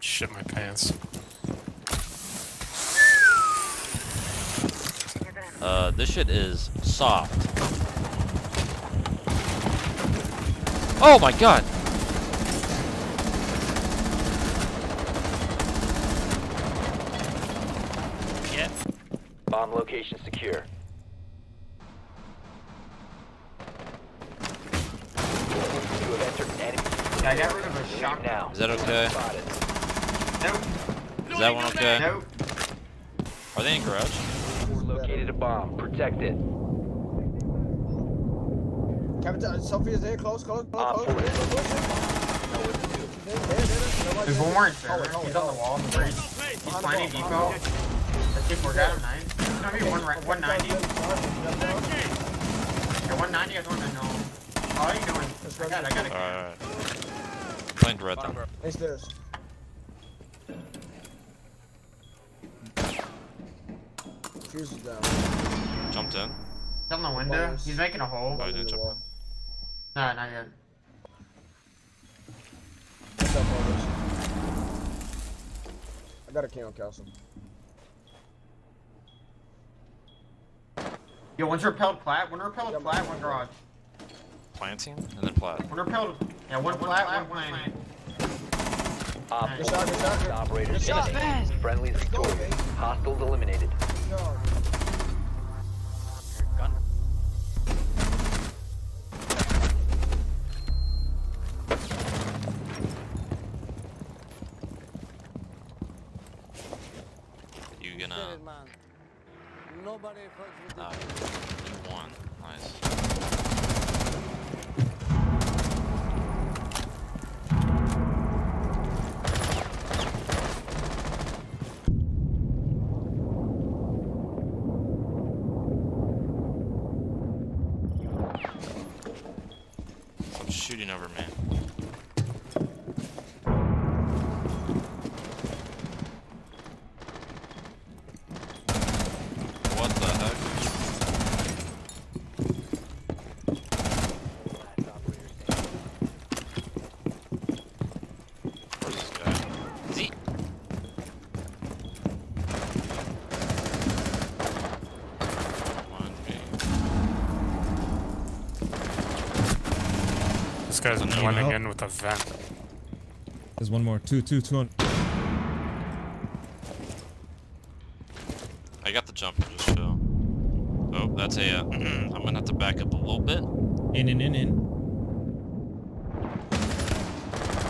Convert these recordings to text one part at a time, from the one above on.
shit my pants. Uh, this shit is soft. Oh my god! Yeah. Bomb location secure. You have entered enemy. Yeah, I got rid of a Leave shock. now. Is that okay? Spotted. Nope. Is that one okay? Nope. Are they in garage? We located a bomb. Protect it. Captain, uh, Sophia's there, close, close, close, Op close. Know to. Nobody There's there. one more in server. He's on the wall on the bridge. He's Behind planning wall, depot. behind the wall. Let's see if we're got him nine. It's gonna be one ra- 190. Got down. Yeah, 190. I don't know. Oh, how you doing? I got, I got it. Alright. Playing red then. Hey, stairs. Fuse is down. Jumped in. He's on the window. He's making a hole. Oh, he didn't jump in. No, not yet. What's up, brothers? I got a can on Castle. Yo, one's repelled plat. One repelled plat. One garage. Planting and then plat. One repelled. Yeah, one plat. One plant. Op Good four. shot, good Operators good shot. victorious. Hostiles eliminated. No. You gonna. Nobody fucks with Uh, you won. Nice. Some shooting over me. What the heck? Where's this guy? Z. One B. This guy's Need blending help? in with a vent. There's one more. Two, two, two on. I got the jumper just chill. Oh, that's a. Uh, I'm gonna have to back up a little bit. In, in, in, in.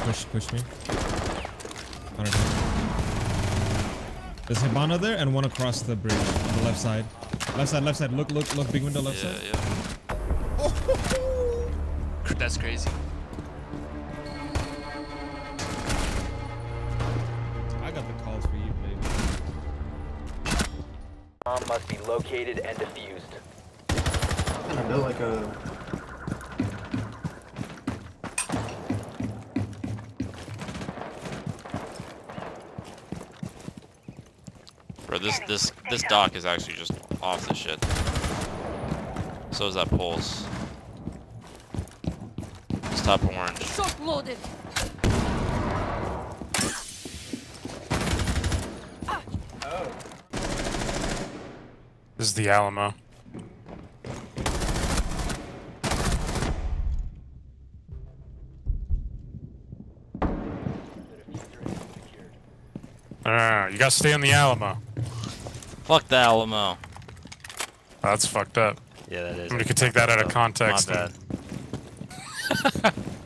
Push, push me. I don't. There's Hibana there and one across the bridge on the left side. Left side, left side. Look, look, look. Big window left Yeah, side. yeah. That's crazy. I got the calls for you, baby. Bomb must be located and defused. I built like a Bro, this this this dock is actually just off the shit. So is that pulse. It's top orange. Shock loaded. This is the Alamo. Ah, you gotta stay on the Alamo. Fuck the Alamo. That's fucked up. Yeah, that is. Somebody could take that out of Oh, context My bad. and-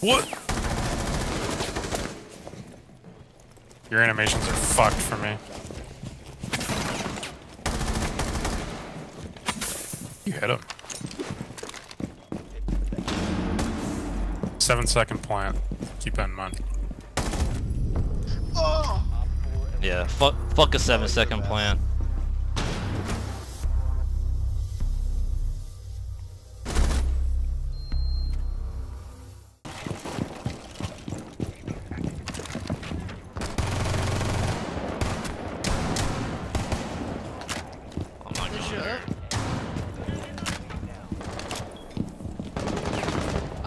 What? Your animations are fucked for me. You hit him. Seven second plant. Keep that in mind. Yeah, fuck, fuck a seven second plan.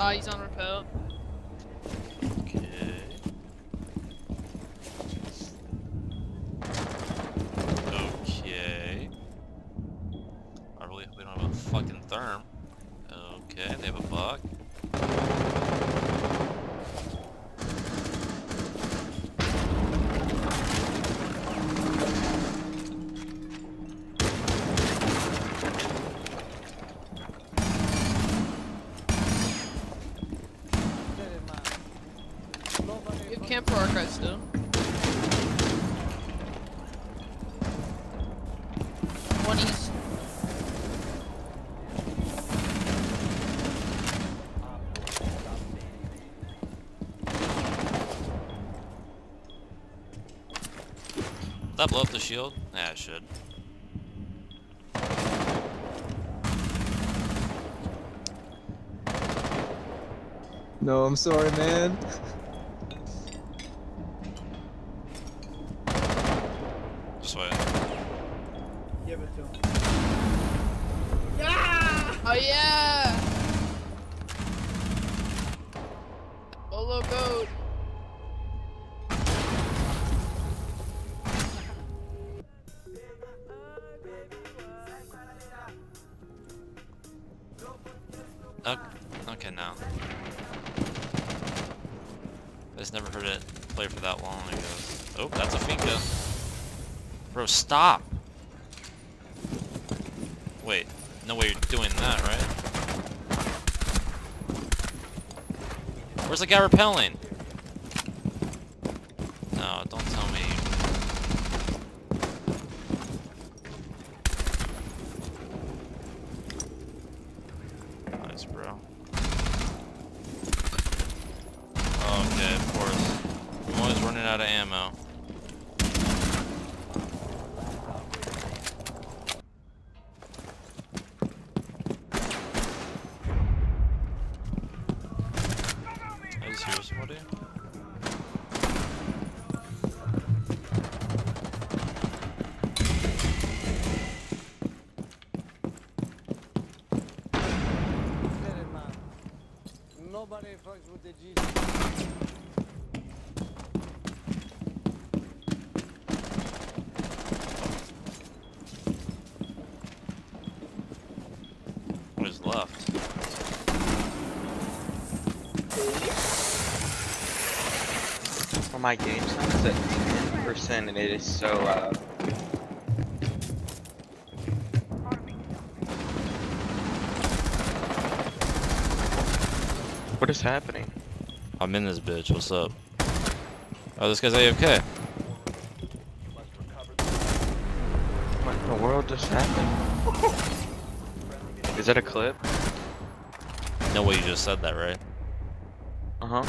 Uh, he's on That blow up the shield? Yeah, it should. No, I'm sorry, man. This way. Give it to him. Ah! Oh yeah! Beaulo goat. Okay, okay now. I just never heard it play for that long, guess. Oh, that's a Finka. Bro, stop! Wait, no way you're doing that, right? Where's the guy repelling? No, don't tell me. Bro. Oh, okay, of course. I'm always running out of ammo. With the. What is left? For my game sound is at 10% and it is so loud. What is happening? I'm in this bitch. What's up? Oh, this guy's AFK. What in the world just happened? Is that a clip? No way you just said that, right? Uh huh.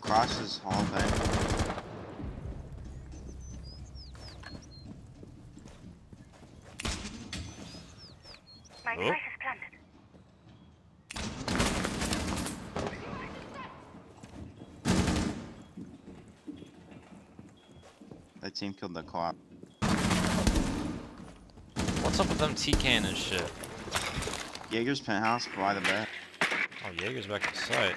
Crosses Hall of Fame. Oh. That team killed the co-op. What's up with them T-can and shit? Jaeger's penthouse by the bed. Oh, Jaeger's back in sight.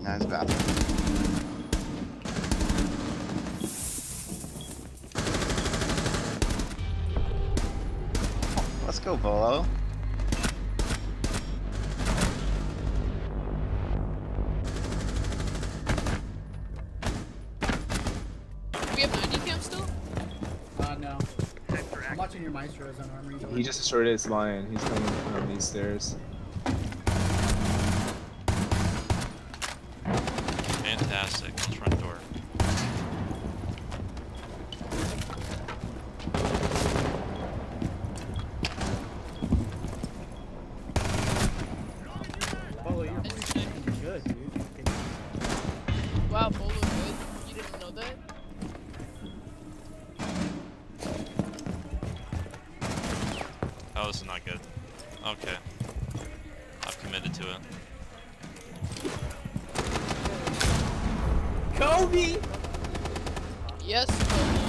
Nice bathroom. Go, Beaulo. We have 90 camp still? Uh, no. I'm watching your maestros on armory. He just destroyed his lion. He's coming from these stairs. Oh, this is not good. Okay. I've committed to it. Kobe! Yes, Beaulo.